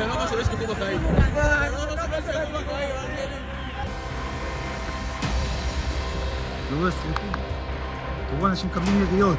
זה לא מה שלא ישכחו בחיים. זה לא מה שלא ישכחו בחיים, תראו הסרטים. תראו אנשים מקבלים יריות.